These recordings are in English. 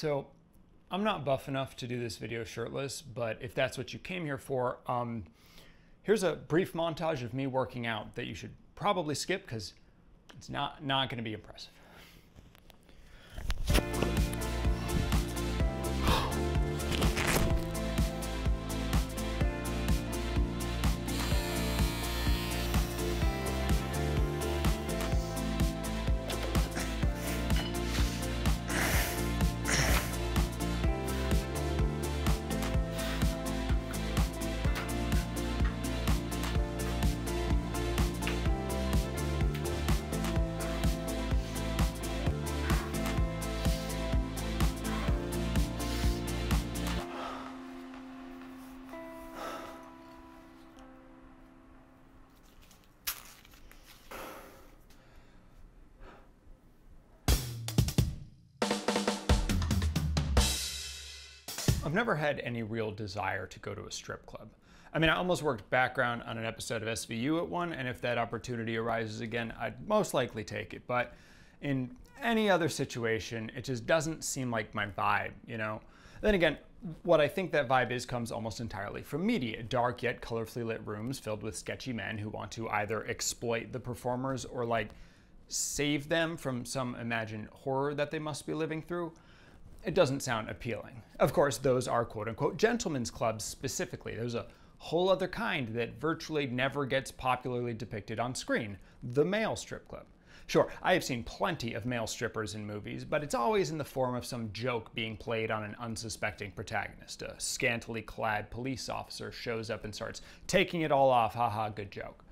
So I'm not buff enough to do this video shirtless, but if that's what you came here for, um, here's a brief montage of me working out that you should probably skip because it's not, not going to be impressive. I've never had any real desire to go to a strip club. I mean, I almost worked background on an episode of SVU at one, and if that opportunity arises again, I'd most likely take it. But in any other situation, it just doesn't seem like my vibe, you know? Then again, what I think that vibe is comes almost entirely from media dark yet colorfully lit rooms filled with sketchy men who want to either exploit the performers or like save them from some imagined horror that they must be living through it doesn't sound appealing. Of course, those are quote unquote gentlemen's clubs specifically. There's a whole other kind that virtually never gets popularly depicted on screen the male strip club. Sure, I have seen plenty of male strippers in movies, but it's always in the form of some joke being played on an unsuspecting protagonist. A scantily clad police officer shows up and starts taking it all off, haha, good joke.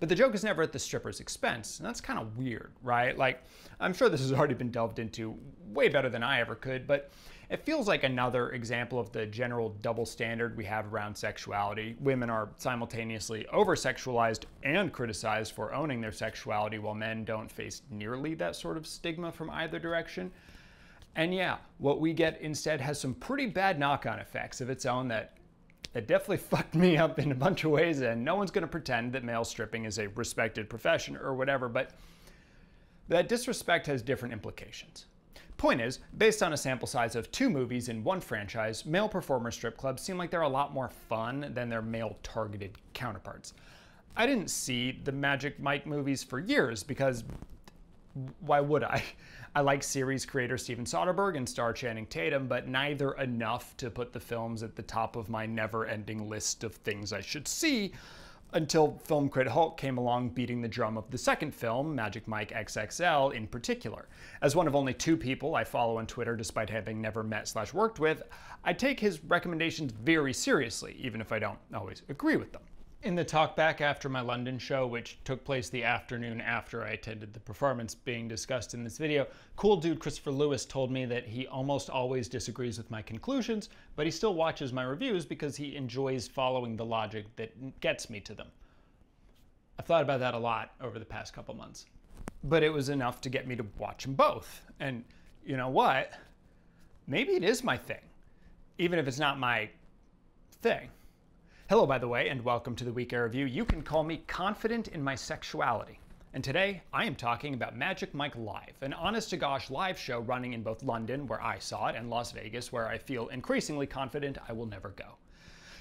But the joke is never at the stripper's expense, and that's kind of weird, right? Like, I'm sure this has already been delved into way better than I ever could, but it feels like another example of the general double standard we have around sexuality. Women are simultaneously over sexualized and criticized for owning their sexuality, while men don't face nearly that sort of stigma from either direction. And yeah, what we get instead has some pretty bad knock on effects of its own that that definitely fucked me up in a bunch of ways, and no one's going to pretend that male stripping is a respected profession or whatever, but that disrespect has different implications. Point is, based on a sample size of two movies in one franchise, male performer strip clubs seem like they're a lot more fun than their male targeted counterparts. I didn't see the Magic Mike movies for years because why would I? I like series creator Steven Soderbergh and star Channing Tatum, but neither enough to put the films at the top of my never ending list of things I should see until Film Crit Hulk came along beating the drum of the second film, Magic Mike XXL in particular. As one of only two people I follow on Twitter despite having never met slash worked with, I take his recommendations very seriously, even if I don't always agree with them. In the talkback after my London show, which took place the afternoon after I attended the performance being discussed in this video, cool dude Christopher Lewis told me that he almost always disagrees with my conclusions, but he still watches my reviews because he enjoys following the logic that gets me to them. I've thought about that a lot over the past couple months. But it was enough to get me to watch them both. And you know what? Maybe it is my thing, even if it's not my thing. Hello, by the way, and welcome to the Week I Review. You can call me confident in my sexuality. And today, I am talking about Magic Mike Live, an honest to gosh live show running in both London, where I saw it, and Las Vegas, where I feel increasingly confident I will never go.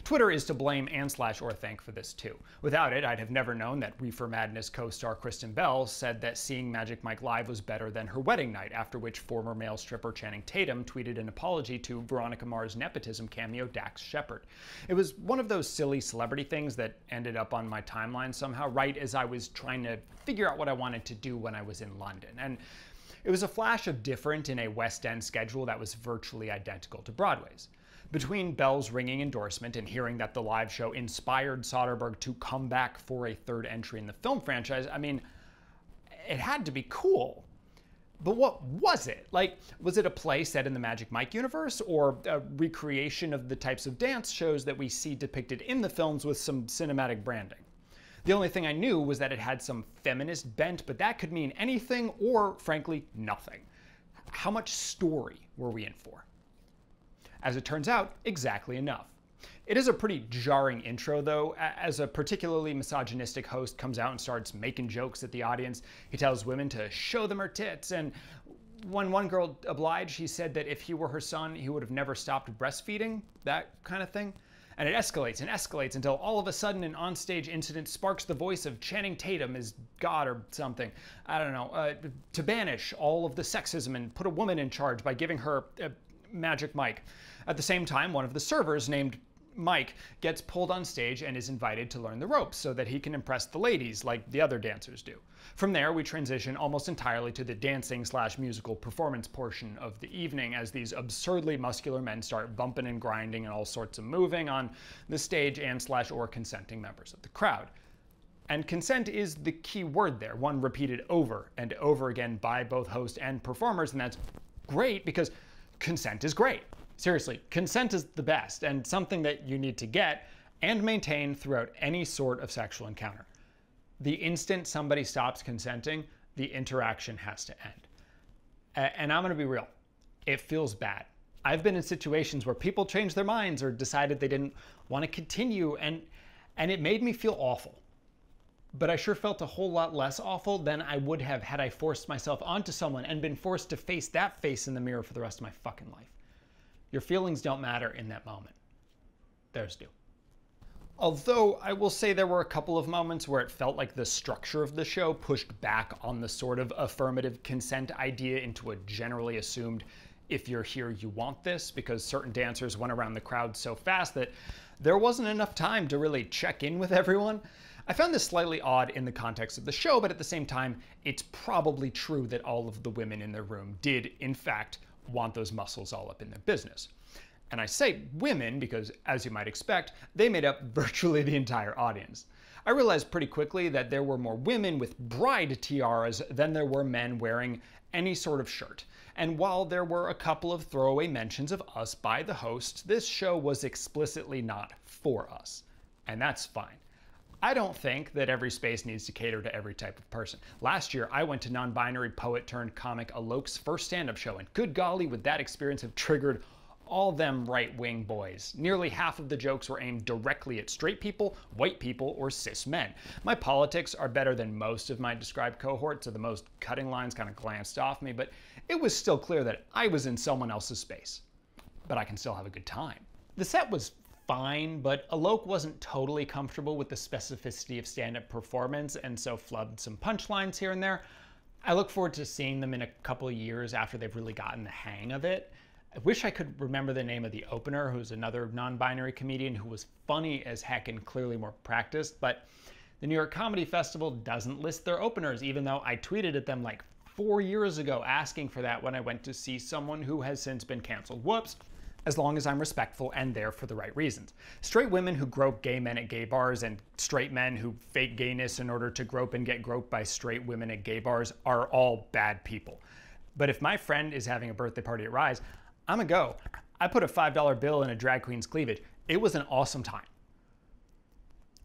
Twitter is to blame and slash or thank for this too. Without it, I'd have never known that Reefer Madness co-star Kristen Bell said that seeing Magic Mike live was better than her wedding night, after which former male stripper Channing Tatum tweeted an apology to Veronica Mars nepotism cameo Dax Shepard. It was one of those silly celebrity things that ended up on my timeline somehow right as I was trying to figure out what I wanted to do when I was in London. And it was a flash of different in a West End schedule that was virtually identical to Broadway's. Between Bell's ringing endorsement and hearing that the live show inspired Soderbergh to come back for a third entry in the film franchise, I mean, it had to be cool. But what was it? Like, was it a play set in the Magic Mike universe or a recreation of the types of dance shows that we see depicted in the films with some cinematic branding? The only thing I knew was that it had some feminist bent, but that could mean anything or, frankly, nothing. How much story were we in for? As it turns out, exactly enough. It is a pretty jarring intro, though, as a particularly misogynistic host comes out and starts making jokes at the audience. He tells women to show them her tits, and when one girl obliged, he said that if he were her son, he would have never stopped breastfeeding, that kind of thing. And it escalates and escalates until all of a sudden an onstage incident sparks the voice of Channing Tatum as God or something. I don't know. Uh, to banish all of the sexism and put a woman in charge by giving her a magic Mike. At the same time, one of the servers named Mike gets pulled on stage and is invited to learn the ropes so that he can impress the ladies like the other dancers do. From there, we transition almost entirely to the dancing slash musical performance portion of the evening as these absurdly muscular men start bumping and grinding and all sorts of moving on the stage and slash or consenting members of the crowd. And consent is the key word there, one repeated over and over again by both host and performers, and that's great because consent is great. Seriously, consent is the best and something that you need to get and maintain throughout any sort of sexual encounter. The instant somebody stops consenting, the interaction has to end. And I'm gonna be real, it feels bad. I've been in situations where people changed their minds or decided they didn't want to continue, and, and it made me feel awful. But I sure felt a whole lot less awful than I would have had I forced myself onto someone and been forced to face that face in the mirror for the rest of my fucking life. Your feelings don't matter in that moment. Theirs do. Although I will say there were a couple of moments where it felt like the structure of the show pushed back on the sort of affirmative consent idea into a generally assumed if you're here, you want this, because certain dancers went around the crowd so fast that there wasn't enough time to really check in with everyone. I found this slightly odd in the context of the show, but at the same time, it's probably true that all of the women in the room did, in fact, want those muscles all up in their business. And I say women because, as you might expect, they made up virtually the entire audience. I realized pretty quickly that there were more women with bride tiaras than there were men wearing any sort of shirt. And while there were a couple of throwaway mentions of us by the host, this show was explicitly not for us. And that's fine. I don't think that every space needs to cater to every type of person. Last year, I went to non binary poet turned comic Alok's first stand up show, and good golly, would that experience have triggered all them right wing boys. Nearly half of the jokes were aimed directly at straight people, white people, or cis men. My politics are better than most of my described cohort, so the most cutting lines kind of glanced off me, but it was still clear that I was in someone else's space. But I can still have a good time. The set was fine, but Alok wasn't totally comfortable with the specificity of stand up performance and so flubbed some punchlines here and there. I look forward to seeing them in a couple years after they've really gotten the hang of it. I wish I could remember the name of the opener, who's another non binary comedian who was funny as heck and clearly more practiced, but the New York Comedy Festival doesn't list their openers, even though I tweeted at them like four years ago asking for that when I went to see someone who has since been canceled. Whoops as long as I'm respectful and there for the right reasons. Straight women who grope gay men at gay bars and straight men who fake gayness in order to grope and get groped by straight women at gay bars are all bad people. But if my friend is having a birthday party at Rise, I'm a go. I put a $5 bill in a drag queen's cleavage. It was an awesome time.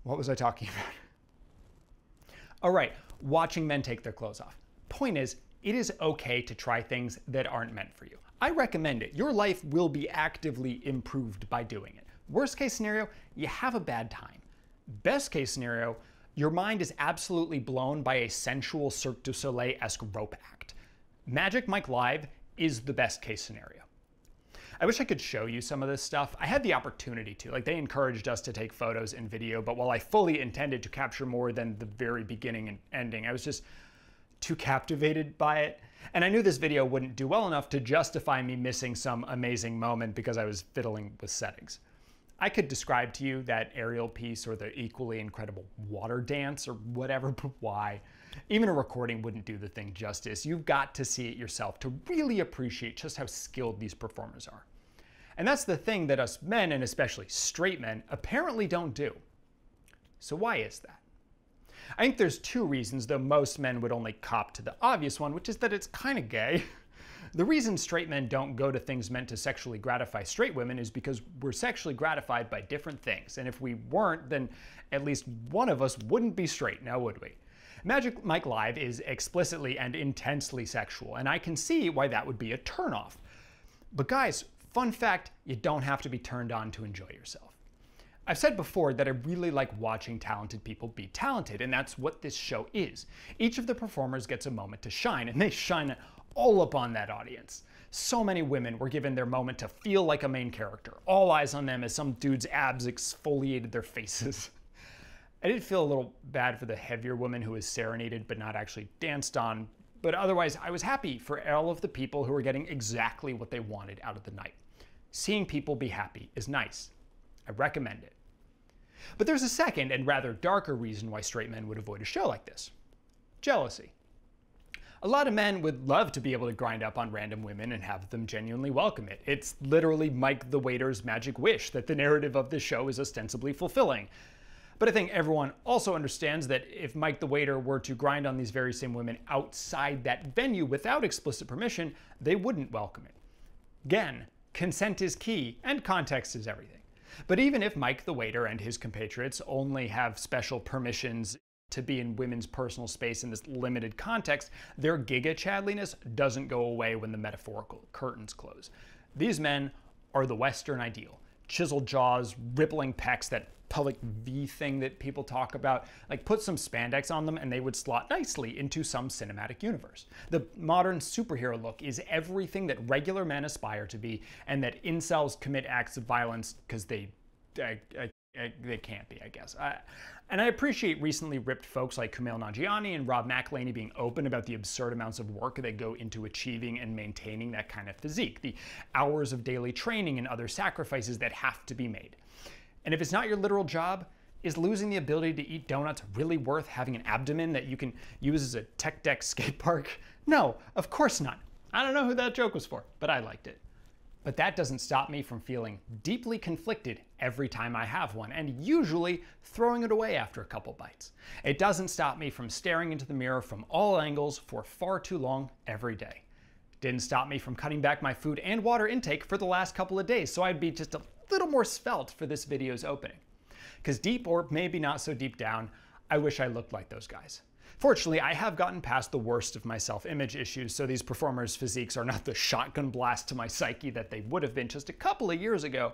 What was I talking about? All right, watching men take their clothes off. Point is, it is okay to try things that aren't meant for you. I recommend it. Your life will be actively improved by doing it. Worst case scenario, you have a bad time. Best case scenario, your mind is absolutely blown by a sensual Cirque du Soleil esque rope act. Magic Mike Live is the best case scenario. I wish I could show you some of this stuff. I had the opportunity to. Like, they encouraged us to take photos and video, but while I fully intended to capture more than the very beginning and ending, I was just too captivated by it. And I knew this video wouldn't do well enough to justify me missing some amazing moment because I was fiddling with settings. I could describe to you that aerial piece or the equally incredible water dance or whatever, but why? Even a recording wouldn't do the thing justice. You've got to see it yourself to really appreciate just how skilled these performers are. And that's the thing that us men, and especially straight men, apparently don't do. So, why is that? I think there's two reasons, though most men would only cop to the obvious one, which is that it's kind of gay. The reason straight men don't go to things meant to sexually gratify straight women is because we're sexually gratified by different things. And if we weren't, then at least one of us wouldn't be straight, now would we? Magic Mike Live is explicitly and intensely sexual, and I can see why that would be a turnoff. But guys, fun fact you don't have to be turned on to enjoy yourself. I've said before that I really like watching talented people be talented, and that's what this show is. Each of the performers gets a moment to shine, and they shine all up on that audience. So many women were given their moment to feel like a main character, all eyes on them as some dude's abs exfoliated their faces. I did feel a little bad for the heavier woman who was serenaded but not actually danced on, but otherwise I was happy for all of the people who were getting exactly what they wanted out of the night. Seeing people be happy is nice. I recommend it. But there's a second and rather darker reason why straight men would avoid a show like this jealousy. A lot of men would love to be able to grind up on random women and have them genuinely welcome it. It's literally Mike the waiter's magic wish that the narrative of this show is ostensibly fulfilling. But I think everyone also understands that if Mike the waiter were to grind on these very same women outside that venue without explicit permission, they wouldn't welcome it. Again, consent is key and context is everything. But even if Mike the waiter and his compatriots only have special permissions to be in women's personal space in this limited context, their giga chadliness doesn't go away when the metaphorical curtains close. These men are the Western ideal. Chiseled jaws, rippling pecs, that pelvic V thing that people talk about. Like put some spandex on them and they would slot nicely into some cinematic universe. The modern superhero look is everything that regular men aspire to be and that incels commit acts of violence because they I, I, they can't be, I guess. I, and I appreciate recently ripped folks like Kumail Nanjiani and Rob McElhenney being open about the absurd amounts of work that go into achieving and maintaining that kind of physique, the hours of daily training and other sacrifices that have to be made. And if it's not your literal job, is losing the ability to eat donuts really worth having an abdomen that you can use as a tech deck skate park? No, of course not. I don't know who that joke was for, but I liked it. But that doesn't stop me from feeling deeply conflicted every time I have one, and usually throwing it away after a couple bites. It doesn't stop me from staring into the mirror from all angles for far too long every day. Didn't stop me from cutting back my food and water intake for the last couple of days, so I'd be just a little more svelte for this video's opening. Because deep, or maybe not so deep down, I wish I looked like those guys. Fortunately, I have gotten past the worst of my self-image issues, so these performers' physiques are not the shotgun blast to my psyche that they would have been just a couple of years ago.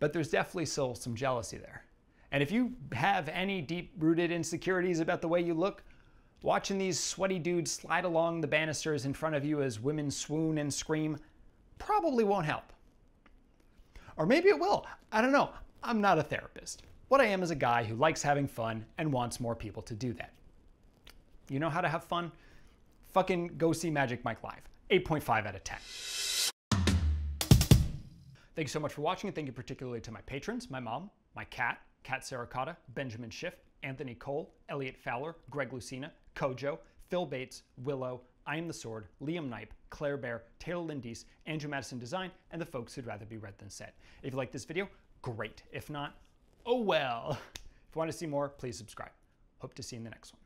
But there's definitely still some jealousy there. And if you have any deep-rooted insecurities about the way you look, watching these sweaty dudes slide along the banisters in front of you as women swoon and scream probably won't help. Or maybe it will. I don't know. I'm not a therapist. What I am is a guy who likes having fun and wants more people to do that. You know how to have fun? Fucking go see Magic Mike Live. 8.5 out of 10. Thank you so much for watching, and thank you particularly to my patrons, my mom, my cat, Cat Saracata, Benjamin Schiff, Anthony Cole, Elliot Fowler, Greg Lucina, Kojo, Phil Bates, Willow, I Am the Sword, Liam Knipe, Claire Bear, Taylor Lindies, Andrew Madison Design, and the folks who'd rather be read than said. If you like this video, great. If not, oh well. If you want to see more, please subscribe. Hope to see you in the next one.